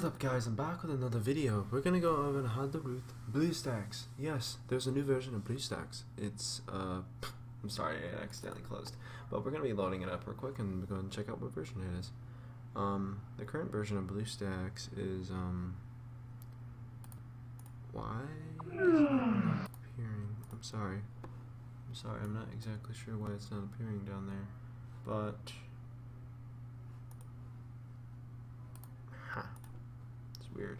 What's up guys, I'm back with another video. We're gonna go over and how to root BlueStacks. Yes, there's a new version of BlueStacks. It's, uh, I'm sorry, I accidentally closed. But we're gonna be loading it up real quick and we're gonna check out what version it is. Um, the current version of BlueStacks is, um, why is not appearing? I'm sorry. I'm sorry, I'm not exactly sure why it's not appearing down there. But, ha. It's weird.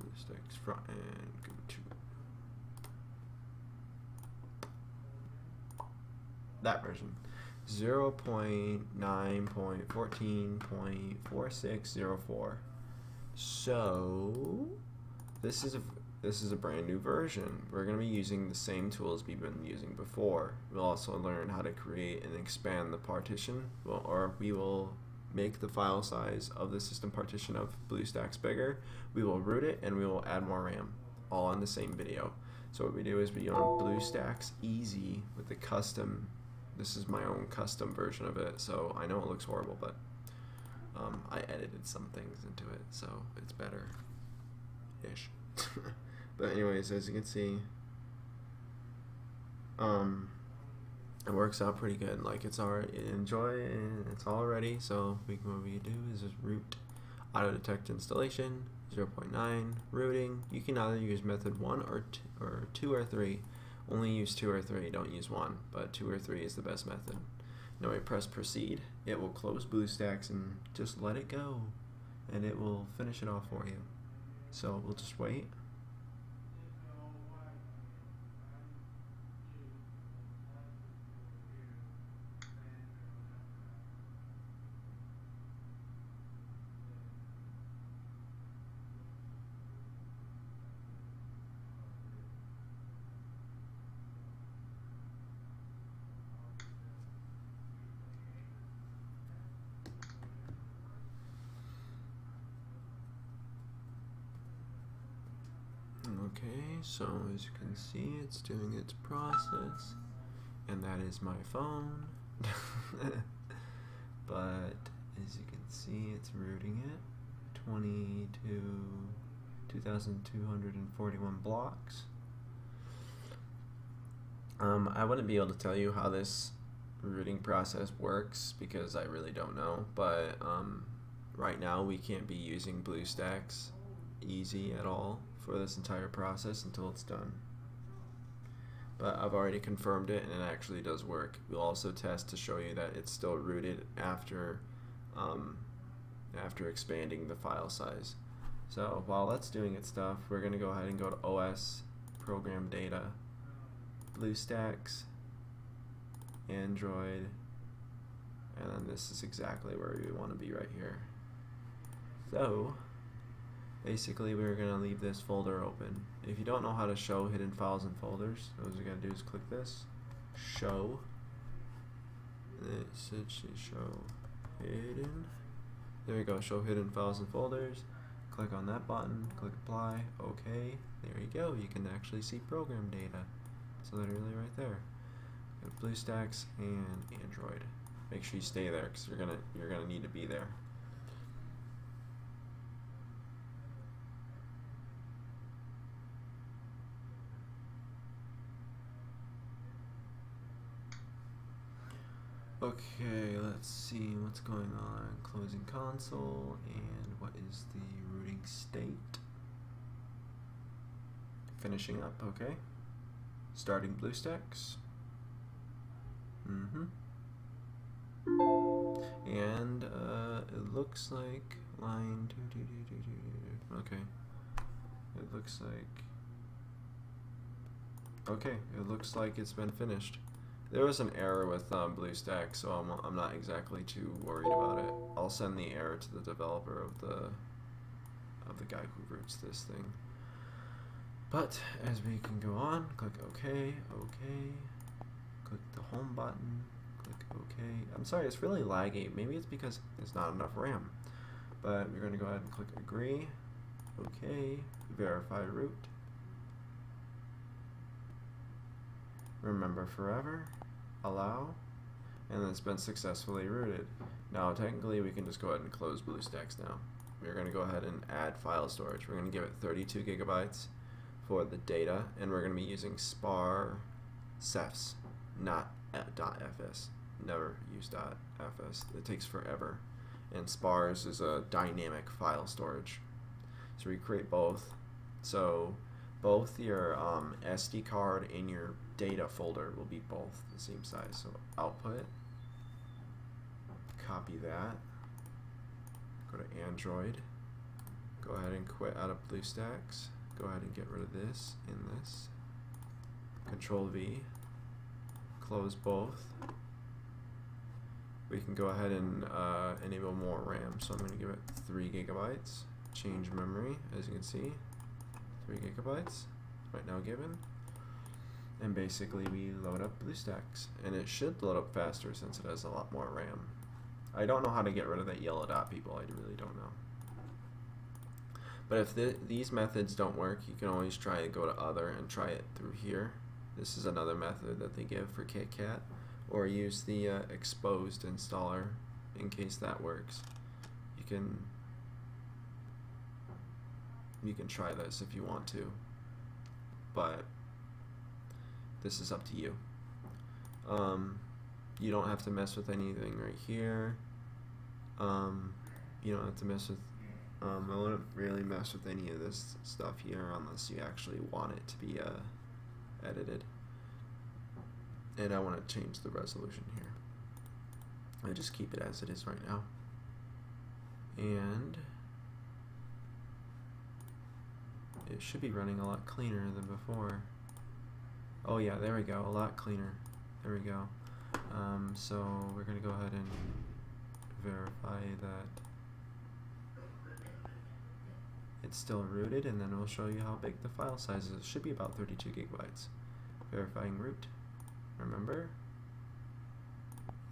BlueStacks front and go to that version. 0.9.14.4604. So this is a this is a brand new version. We're going to be using the same tools we've been using before. We'll also learn how to create and expand the partition, well, or we will make the file size of the system partition of BlueStacks bigger. We will root it and we will add more RAM, all on the same video. So what we do is we on BlueStacks Easy with the custom. This is my own custom version of it, so I know it looks horrible, but um, I edited some things into it, so it's better, ish. But anyways, as you can see, um, it works out pretty good. Like it's already enjoy and it's all ready. So we can, what we do is just root auto detect installation 0.9 rooting. You can either use method one or or two or three. Only use two or three. Don't use one, but two or three is the best method. Now we press proceed. It will close BlueStacks and just let it go, and it will finish it off for you. So we'll just wait. Okay, so as you can see, it's doing its process, and that is my phone. but as you can see, it's rooting it. 22, 2,241 blocks. Um, I wouldn't be able to tell you how this rooting process works because I really don't know, but um, right now we can't be using BlueStacks easy at all for this entire process until it's done. But I've already confirmed it and it actually does work. We'll also test to show you that it's still rooted after um, after expanding the file size. So while that's doing its stuff, we're going to go ahead and go to OS, Program Data, BlueStacks, Android, and then this is exactly where we want to be right here. So basically we're going to leave this folder open. If you don't know how to show hidden files and folders, all you're going to do is click this, show, it should show hidden, there we go, show hidden files and folders, click on that button, click apply, okay, there you go, you can actually see program data, it's literally right there. BlueStacks and Android. Make sure you stay there because you're gonna you're gonna need to be there. Okay, let's see what's going on. Closing console and what is the rooting state? Finishing up, okay. Starting BlueStacks. Mm-hmm. And uh, it looks like line two, two, two, two, two, okay. It looks like okay. It looks like it's been finished. There was an error with um, BlueStacks, so I'm, I'm not exactly too worried about it. I'll send the error to the developer of the of the guy who roots this thing. But as we can go on, click OK, OK, click the home button, click OK. I'm sorry, it's really laggy. Maybe it's because there's not enough RAM. But we're going to go ahead and click Agree, OK, Verify Root. Remember Forever allow, and it's been successfully rooted. Now technically we can just go ahead and close BlueStacks now. we're going to go ahead and add file storage. We're going to give it 32 gigabytes for the data, and we're going to be using spar cefs, not .fs. Never use .fs. It takes forever. And spars is a dynamic file storage. So we create both. So both your um, SD card and your data folder will be both the same size. So output, copy that, go to Android, go ahead and quit out of BlueStacks, go ahead and get rid of this and this, Control V, close both. We can go ahead and uh, enable more RAM. So I'm going to give it 3 gigabytes, change memory as you can see, 3 gigabytes right now given and basically we load up BlueStacks and it should load up faster since it has a lot more RAM. I don't know how to get rid of that yellow dot people, I really don't know. But if the, these methods don't work, you can always try to go to other and try it through here. This is another method that they give for KitKat or use the uh, Xposed Installer in case that works. You can you can try this if you want to but this is up to you. Um, you don't have to mess with anything right here. Um, you don't have to mess with. Um, I wouldn't really mess with any of this stuff here unless you actually want it to be uh, edited. And I want to change the resolution here. I just keep it as it is right now. And it should be running a lot cleaner than before. Oh yeah, there we go, a lot cleaner. There we go. Um, so we're going to go ahead and verify that it's still rooted and then we'll show you how big the file size is. It should be about 32 gigabytes. Verifying root. Remember?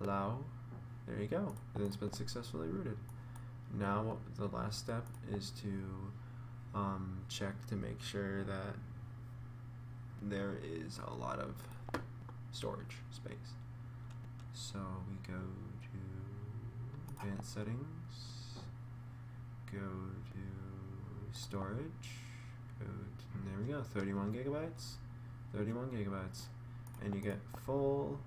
Allow. There you go. And it's been successfully rooted. Now the last step is to um, check to make sure that there is a lot of storage space. So we go to advanced settings, go to storage, go to, there we go, 31 gigabytes, 31 gigabytes, and you get full,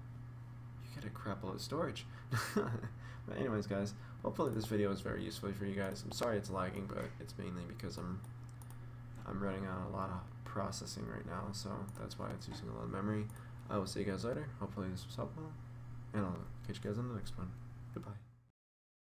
you get a crap load of storage. but anyways guys, hopefully this video is very useful for you guys. I'm sorry it's lagging, but it's mainly because I'm I'm running on a lot of processing right now, so that's why it's using a lot of memory. I will see you guys later. Hopefully this was helpful, and I'll catch you guys on the next one. Goodbye.